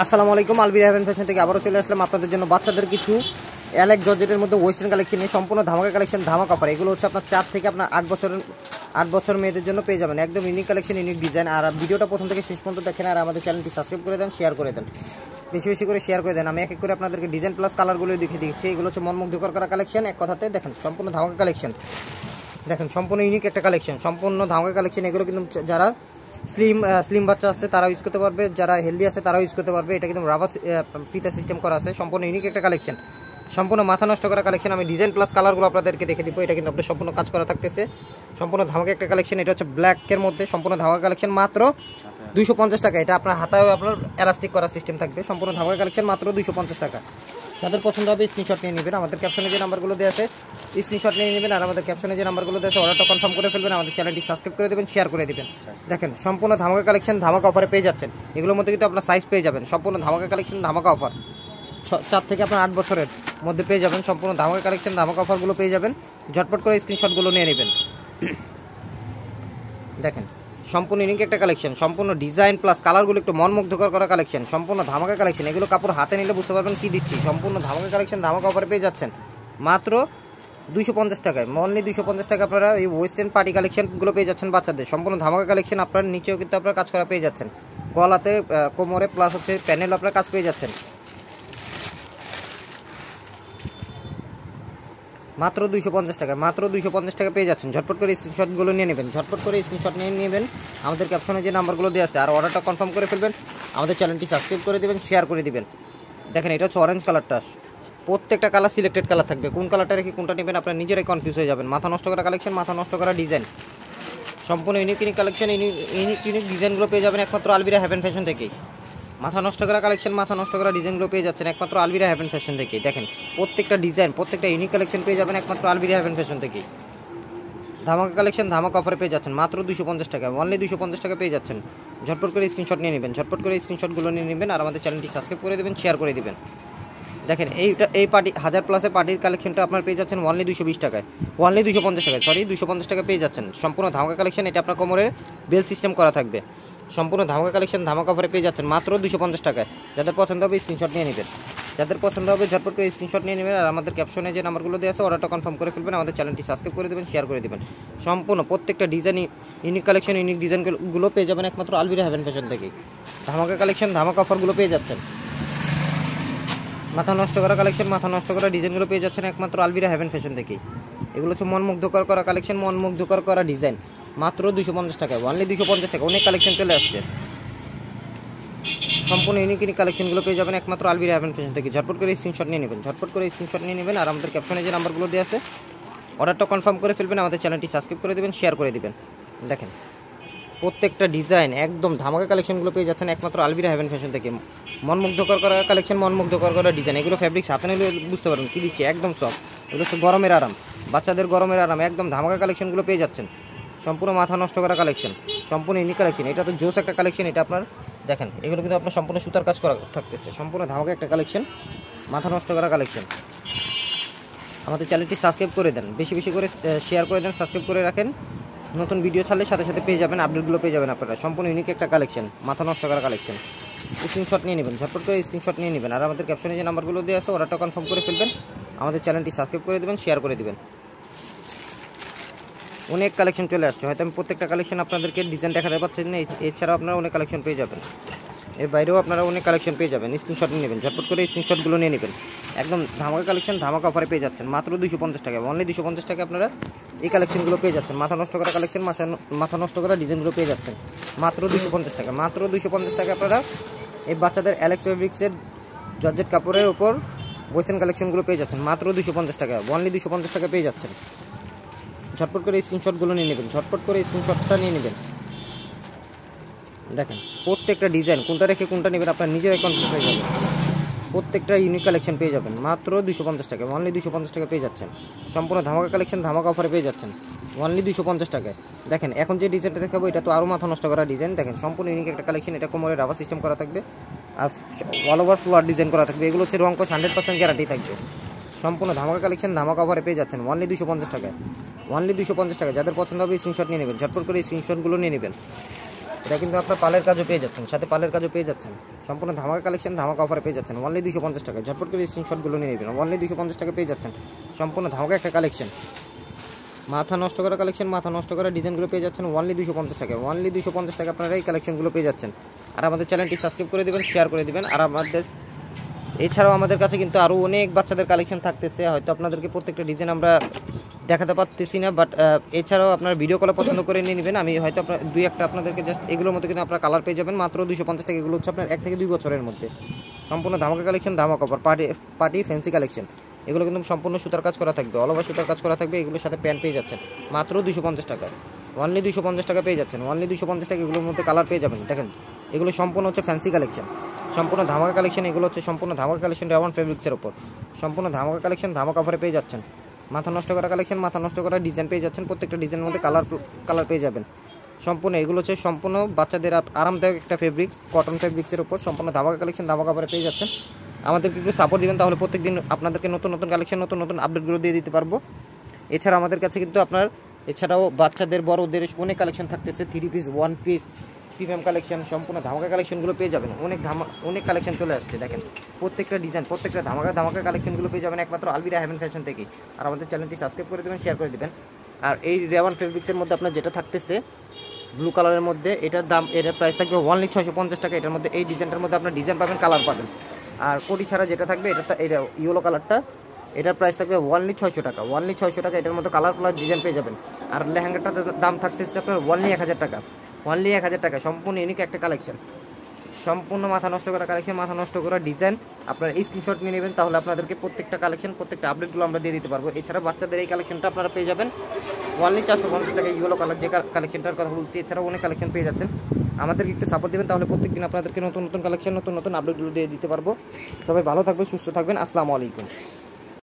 আসসালামু আলাইকুম, আলবির haven fashion থেকে আবারও চলে আসলাম আপনাদের জন্য বাচ্চাদের কিছু অ্যালেক জর্জেটের মধ্যে ওয়েস্টার্ন কালেকশন নিয়ে সম্পূর্ণ ধামাকা কালেকশন ধামাক অফার এগুলো হচ্ছে আপনার চার থেকে আপনার আট বছরের, আট বছর মেয়েদের জন্য পেয়ে যাবেন। একদম ইউনিক কালেকশন ইউনিক ডিজাইন আর ভিডিওটা প্রথম থেকে শেষ পর্যন্ত দেখেন আর আমাদের চ্যানেলটি সাবস্ক্রাইব করে দেন শেয়ার করে দেন। বেশি বেশি করে শেয়ার করে দেন। আমি এক এক করে আপনাদেরকে ডিজাইন প্লাস কালারগুলো দেখিয়ে দিচ্ছি। এগুলো হচ্ছে মনমুগ্ধকর করা কালেকশন এক কথাতে দেখেন, সম্পূর্ণ ধামাকা কালেকশন দেখেন, সম্পূর্ণ ইউনিক একটা কালেকশন সম্পূর্ণ ধামাকা কালেকশন এগুলো কিন্তু যারা স্লিম স্লিম বাচ্চা আছে তারা ইউজ করতে পারবে। যারা হেলদি আছে, তারাও ইউজ করতে পারবে। এটা কিন্তু রাবার ফিতা সিস্টেম করা আছে। সম্পূর্ণ ইউনিক একটা কালেকশন সম্পূর্ণ মাথা নষ্ট করা কালেকশন আমি ডিজাইন প্লাস কালারগুলো আপনাদেরকে দেখে দিব। এটা কিন্তু আপনার সম্পূর্ণ কাজ করা থাকতেছে। সম্পূর্ণ ধামাকা একটা কালেকশন এটা হচ্ছে ব্ল্যাকের মধ্যে সম্পূর্ণ ধামাকা কালেকশন মাত্র পঞ্চাশ টাকা। এটা আপনার হাতায় আপনার এলাস্টিক করার সিস্টেম থাকবে। সম্পূর্ণ ধামাকা কালেকশন মাত্র পঞ্চাশ টাকা। যাদের পছন্দ হবে স্ক্রিনশট নিয়ে নেবেন। আমাদের ক্যাপশনে যে নাম্বারগুলো দেওয়া আছে স্ক্রিনশট নিয়ে নেবেন। আর আমাদের ক্যাপশনে যে নাম্বারগুলো দেওয়া আছে অর্ডারটা কনফার্ম করে ফেলবেন। আমাদের চ্যানেলটি সাবস্ক্রাইব করে দেবেন শেয়ার করে দেবেন। দেখেন, সম্পূর্ণ ধামাকা কালেকশন ধামাকা অফারে পেয়ে যাচ্ছেন। এগুলোর মধ্যে কিন্তু আপনার সাইজ পেয়ে যাবেন। সম্পূর্ণ ধামাকা কালেকশন ধামাকা অফার চার থেকে আপনার আট বছরের মধ্যে পেয়ে যাবেন। সম্পূর্ণ ধামাকা কালেকশন ধামাকা অফারগুলো পেয়ে যাবেন। ঝটপট করে স্ক্রিনশটগুলো নিয়ে নেবেন। দেখেন সম্পূর্ণ ইউনিক একটা কালেকশন সম্পূর্ণ ডিজাইন প্লাস কালারগুলো একটু মনমুগ্ধকর করা কালেকশন সম্পূর্ণ ধামাকা কালেকশন এগুলো কাপড় হাতে নিলে বুঝতে পারবেন কি দিচ্ছি, সম্পূর্ণ ধামাকা কালেকশন ধামাকা অফারে পেয়ে যাচ্ছেন। মাত্র দুশো পঞ্চাশ টাকায় অনলি দুশো পঞ্চাশ টাকা আপনারা এই ওয়েস্টার্ন পার্টি কালেকশনগুলো পেয়ে যাচ্ছেন বাচ্চাদের। সম্পূর্ণ ধামাকা কালেকশন আপনার নিচেও কিন্তু আপনার কাজ করা পেয়ে যাচ্ছেন। গলাতে কোমরে প্লাস হচ্ছে প্যানেল আপনার কাজ পেয়ে যাচ্ছেন। মাত্র দুইশো পঞ্চাশ টাকা, মাত্র দুইশো পঞ্চাশ টাকা পেয়ে যাচ্ছেন। ঝটপট করে স্ক্রিনশটগুলো নিয়ে নেবেন, ঝটপট করে স্ক্রিনশট নিয়ে নেবেন। আমাদের ক্যাপশনে যে নাম্বারগুলো দেওয়া আছে, আর অর্ডারটা কনফার্ম করে ফেলবেন। আমাদের চ্যানেলটি সাবস্ক্রাইব করে দেবেন শেয়ার করে দেবেন। দেখেন, এটা হচ্ছে অরেঞ্জ কালারটা প্রত্যেকটা কালার সিলেক্টেড কালার থাকবে। কোন কালারটা রেখে কোনটা নেবেন, আপনার নিজেরাই কনফিউজ হয়ে যাবেন। মাথা নষ্ট করা কালেকশন মাথা নষ্ট করা ডিজাইন সম্পূর্ণ unique unique collection unique unique ডিজাইনগুলো পেয়ে যাবেন একমাত্র আলবিরা হ্যাভেন ফ্যাশন থেকেই। মাথা নষ্ট করা কালেকশন মাথা নষ্ট করা ডিজাইনগুলো পেয়ে যাচ্ছেন একমাত্র আলবিরা হ্যাভেন ফ্যাশন থেকে দেখেন, প্রত্যেকটা ডিজাইন প্রত্যেকটা ইউনিক কালেকশন পেয়ে যাবেন একমাত্র আলবিরা হ্যাভেন ফ্যাশন থেকেই। ধামাকা কালেকশন ধামাকা অফারে পেয়ে যাচ্ছেন। মাত্র দুশো পঞ্চাশ টাকা অনলি দুশো পঞ্চাশ টাকা পেয়ে যাচ্ছেন। ঝটপট করে স্ক্রিনশট নিয়ে নেবেন, ঝটপট করে স্ক্রিনশটগুলো নিয়ে নেবেন আর আমাদের চ্যানেলটি সাবস্ক্রাইব করে দেবেন শেয়ার করে দেবেন। দেখেন, এইটা, এই পার্টি হাজার প্লাসের পার্টির কালেকশনটা আপনার পেয়ে যাচ্ছেন অনলি দুশো বিশ টাকায়। অনলি দুশো পঞ্চাশ টাকায় সরি দুশো পঞ্চাশ টাকা পেয়ে যাচ্ছেন। সম্পূর্ণ ধামাকা কালেকশন এটা আপনার কোমরের বেল সিস্টেম করা থাকবে। সম্পূর্ণ ধামাকা কালেকশন ধামাকা অফারে পেয়ে যাচ্ছেন মাত্র দুশো পঞ্চাশ টাকায়। যাদের পছন্দ হবে স্ক্রিনশট নিয়ে নেবেন। যাদের পছন্দ হবে ঝটপট করে স্ক্রিনশট নিয়ে নেবেন আর আমাদের ক্যাপশনে যে নাম্বারগুলো দেওয়া আছে অর্ডারটা কনফার্ম করে ফেলবেন, আমাদের চ্যানেলটি সাবস্ক্রাইব করে দেবেন শেয়ার করে দেবেন। সম্পূর্ণ প্রত্যেকটা ডিজাইন ইউনিক কালেকশন ইউনিক ডিজাইনগুলো পেয়ে যাবেন একমাত্র আলবিরা হ্যাভেন ফ্যাশন থেকেই ধামাকা কালেকশন ধামাকা অফারগুলো পেয়ে যাচ্ছেন। মাথা নষ্ট করা কালেকশন মাথা নষ্ট করা ডিজাইনগুলো পেয়ে যাচ্ছেন একমাত্র আলবিরা হ্যাভেন ফ্যাশন থেকেই এগুলো হচ্ছে মনমুগ্ধকর করা কালেকশন মনমুগ্ধকর করা ডিজাইন মাত্র দুশো পঞ্চাশ টাকা। অনলি দুশো পঞ্চাশ টাকা। অনেক কালেকশন চলে আসছে। সম্পূর্ণ ইউনিক ইউনিক কালেকশনগুলো পেয়ে যাবেন একমাত্র আলবিরা হ্যাভেন ফ্যাশন থেকে। ঝটপট করে স্ক্রিনশট নিয়ে নেবেন। ঝটপট করে স্ক্রিনশট নিয়ে নেবেন আর আমাদের ক্যাপশনে যে নাম্বারগুলো দেওয়া আছে অর্ডারটা কনফার্ম করে ফেলবেন, আমাদের চ্যানেলটি সাবস্ক্রাইব করে দেবেন শেয়ার করে দেবেন। দেখেন, প্রত্যেকটা ডিজাইন একদম ধামাকা কালেকশনগুলো পেয়ে যাচ্ছেন একমাত্র আলবিরা হ্যাভেন ফ্যাশন থেকে। মনমুগ্ধকর করা কালেকশন মনমুগ্ধকর করা ডিজাইন এগুলো ফ্যাব্রিক সাথে নিলে বুঝতে পারবেন কী দিচ্ছে, একদম সফট এগুলো হচ্ছে গরমের আরাম। বাচ্চাদের গরমের আরাম, একদম ধামাকা কালেকশনগুলো পেয়ে যাচ্ছেন। সম্পূর্ণ মাথা নষ্ট করা কালেকশন সম্পূর্ণ ইউনিক কালেকশন এটা তো জোস একটা কালেকশন এটা আপনার দেখেন, এগুলো কিন্তু আপনার সম্পূর্ণ সুতার কাজ করা থাকতেছে। সম্পূর্ণ ধামাকা একটা কালেকশন মাথা নষ্ট করা কালেকশন আমাদের চ্যানেলটি সাবস্ক্রাইব করে দেন, বেশি বেশি করে শেয়ার করে দেন সাবস্ক্রাইব করে রাখেন। নতুন ভিডিও ছাড়লে সাথে সাথে পেয়ে যাবেন আপডেটগুলো পেয়ে যাবেন আপনারা। সম্পূর্ণ ইউনিক একটা কালেকশন মাথা নষ্ট করা কালেকশন স্ক্রিনশট নিয়ে নেবেন, ঝটপট করে স্ক্রিনশট নিয়ে নেবেন। আর আমাদের ক্যাপশনে যে নাম্বারগুলো দেওয়া আছে অর্ডারটা কনফার্ম করে ফেলবেন। আমাদের চ্যানেলটি সাবস্ক্রাইব করে দেবেন শেয়ার করে দেবেন। অনেক কালেকশন চলে আসছে। হয়তো আমি প্রত্যেকটা কালেকশন আপনাদেরকে ডিজাইন দেখাতে পাচ্ছেন না এছাড়াও আপনারা অনেক কালেকশন পেয়ে যাবেন। এর বাইরেও আপনারা অনেক কালেকশন পেয়ে যাবেন। স্ক্রিনশট নিয়ে নেবেন, ঝটপট করে স্ক্রিনশটগুলো নিয়ে নেবেন। একদম ধামাকা কালেকশন ধামাকা অফারে পেয়ে যাচ্ছেন। মাত্র দুশো পঞ্চাশ টাকা অনলি দুশো পঞ্চাশ টাকা আপনারা এই কালেকশনগুলো পেয়ে যাচ্ছেন। মাথা নষ্ট করা কালেকশন মাথা মাথা নষ্ট করা ডিজাইনগুলো পেয়ে যাচ্ছেন। মাত্র দুশো পঞ্চাশ টাকা, মাত্র দুশো পঞ্চাশ টাকা আপনারা এই বাচ্চাদের অ্যালেক্স ফেব্রিক্সের জর্জেট কাপড়ের ওপর ওয়েস্টার্ন কালেকশনগুলো পেয়ে যাচ্ছেন। মাত্র দুশো পঞ্চাশ টাকা অনলি দুশো পঞ্চাশ টাকা পেয়ে যাচ্ছেন। ঝটপট করে স্ক্রিনশটগুলো নিয়ে নেবেন, ঝটপট করে স্ক্রিনশটটা নিয়ে নেবেন। দেখেন, প্রত্যেকটা ডিজাইন, কোনটা রেখে কোনটা নেবেন, আপনার নিজেরাই কনফিউজ হয়ে যাবে। প্রত্যেকটা ইউনিক কালেকশন পেয়ে যাবেন, মাত্র দুশো পঞ্চাশ টাকা অনলি দুশো পঞ্চাশ টাকা পেয়ে যাচ্ছেন। সম্পূর্ণ ধামাকা কালেকশন ধামাকা অফারে পেয়ে যাচ্ছেন অনলি দুশো পঞ্চাশ টাকায়। দেখেন, এখন যে ডিজাইনটা দেখাবো, এটা তো আরও মাথা নষ্ট করা ডিজাইন দেখেন, সম্পূর্ণ ইউনিক একটা কালেকশন এটা কোমরে রাবার সিস্টেম করা থাকবে। আর অল ওভার ফ্লোয়ার ডিজাইন করা থাকবে। এগুলো হচ্ছে রঙ্কস হান্ড্রেড পার্সেন্ট গ্যারান্টি থাকবে। সম্পূর্ণ ধামাকা কালেকশন ধামাকা অফারে পেয়ে যাচ্ছেন অনলি দুশো পঞ্চাশ টাকায়। অনলি দুশো পঞ্চাশ টাকা। যাদের পছন্দ হবে স্ক্রিনশট নিয়ে নেবেন। ঝটপট করে স্ক্রিনশটগুলো নিয়ে নেবেন। এটা কিন্তু আপনার পালের কাজও পেয়ে যাচ্ছেন, সাথে পালের কাজও পেয়ে যাচ্ছেন। সম্পূর্ণ ধামাকা কালেকশন ধামাকা অফারে পেয়ে যাচ্ছেন। অনলি দুশো পঞ্চাশ টাকা ঝটপট করে স্ক্রিনশটগুলো নিয়ে নেবেন। অনলি দুশো পঞ্চাশ টাকা পেয়ে যাচ্ছেন। সম্পূর্ণ ধামাকা একটা কালেকশন মাথা নষ্ট করা কালেকশন মাথা নষ্ট করা ডিজাইনগুলো পেয়ে যাচ্ছেন। অনলি দুশো পঞ্চাশ টাকা অনলি দুশো পঞ্চাশ টাকা আপনারা এই কালেকশনগুলো পেয়ে যাচ্ছেন। আর আমাদের চ্যানেলটি সাবস্ক্রাইব করে দেবেন শেয়ার করে দেবেন। আর আমাদের, এছাড়াও আমাদের কাছে কিন্তু আরও অনেক বাচ্চাদের কালেকশন থাকতেছে। হয়তো আপনাদেরকে প্রত্যেকটা ডিজাইন আমরা দেখাতে পারতেছি না বাট এছাড়াও আপনার ভিডিও কলে পছন্দ করে নিয়ে নেবেন। আমি হয়তো আপনার, দুই একটা আপনাদেরকে জাস্ট এগুলোর মধ্যে কিন্তু আপনার কালার পেয়ে যাবেন। মাত্র দুশো পঞ্চাশ টাকা এগুলো হচ্ছে আপনার এক থেকে দুই বছরের মধ্যে। সম্পূর্ণ ধামাকা কালেকশন ধামাকা offer party party fancy collection এগুলো কিন্তু সম্পূর্ণ সুতার কাজ করা থাকবে। অল ওভার সুতার কাজ করা থাকবে। এগুলোর সাথে প্যান্ট পেয়ে যাচ্ছেন। মাত্র দুশো পঞ্চাশ টাকা। অনলি দুশো পঞ্চাশ টাকা পেয়ে যাচ্ছেন। অনলি দুশো পঞ্চাশ টাকা এগুলোর মধ্যে কালার পেয়ে যাবেন। দেখেন, এগুলো সম্পূর্ণ হচ্ছে ফ্যান্সি কালেকশন সম্পূর্ণ ধামাকা কালেকশন এগুলো হচ্ছে সম্পূর্ণ ধামাকা কালেকশন রেওয়ান ফেব্রিক্সের ওপর সম্পূর্ণ ধামাকা কালেকশন ধামাকা অফারে পেয়ে যাচ্ছেন। মাথা নষ্ট করা কালেকশন মাথা নষ্ট করা ডিজাইন পেয়ে যাচ্ছেন। প্রত্যেকটা ডিজাইনের মধ্যে কালার কালার পেয়ে যাবেন। সম্পূর্ণ এগুলো হচ্ছে সম্পূর্ণ বাচ্চাদের আরামদায়ক একটা ফেব্রিক্স কটন ফেব্রিক্সের উপর সম্পূর্ণ ধামাকা কালেকশন ধামাকা অফারে পেয়ে যাচ্ছেন। আমাদেরকে একটু সাপোর্ট দিবেন, তাহলে প্রত্যেকদিন আপনাদেরকে নতুন নতুন কালেকশন নতুন নতুন আপডেটগুলো দিয়ে দিতে পারব। এছাড়া আমাদের কাছে কিন্তু আপনার, এছাড়াও বাচ্চাদের, বড়দের অনেক কালেকশন থাকতেছে three piece one piece premium collection সম্পূর্ণ ধামাকা কালেকশনগুলো পেয়ে যাবেন। অনেক ধামা অনেক কালেকশন চলে আসছে, দেখেন। প্রত্যেকটা ডিজাইন প্রত্যেকটা ধামাকা ধামাকা কালেকশনগুলো পেয়ে যাবেন একমাত্র আলবিরা হ্যাভেন ফ্যাশন থেকেই। আর আমাদের চ্যানেলটি সাবস্ক্রাইব করে দেবেন শেয়ার করে দেবেন। আর এই রেওয়ান ফেব্রিক্সের মধ্যে আপনার যেটা থাকতেছে ব্লু কালারের মধ্যে, এটার দাম এটার প্রাইস থাকবে ওয়ানলি ছশো পঞ্চাশ টাকা। এটার মধ্যে এই ডিজাইনটার মধ্যে আপনার ডিজাইন পাবেন কালার পাবেন। আর কোটি ছাড়া যেটা থাকবে, এটা এটা ইয়েলো কালারটা এটার প্রাইস থাকবে ওয়ানলি ছয়শো টাকা। ওয়ানলি ছয়শো টাকা, এটার মধ্যে কালার কালার ডিজাইন পেয়ে যাবেন। আর লেহেঙ্গাটার দাম থাকতেছে আপনার ওয়ানলি এক হাজার টাকা। ওয়ানলি এক হাজার টাকা। সম্পূর্ণ ইউনিক একটা কালেকশন সম্পূর্ণ মাথা নষ্ট করা কালেকশন মাথা নষ্ট করা ডিজাইন আপনারা স্ক্রিনশট নিয়ে নেবেন, তাহলে আপনাদেরকে প্রত্যেকটা কালেকশন প্রত্যেকটা আপডেটগুলো আমরা দিয়ে দিতে পারব। এছাড়া বাচ্চাদের এই কালেকশনটা আপনারা পেয়ে যাবেন। ওয়ানলি চারশো পঞ্চাশ টাকা ইউলো কালার যে কালেকশনটার কথা বলছি, এছাড়াও অনেক কালেকশন পেয়ে যাচ্ছেন। আমাদেরকে একটু সাপোর্ট দেবেন, তাহলে প্রত্যেকদিন আপনাদেরকে নতুন নতুন কালেকশন নতুন নতুন আপডেটগুলো দিয়ে দিতে পারব। সবাই ভালো থাকবেন, সুস্থ থাকবেন। আসসালামু আলাইকুম।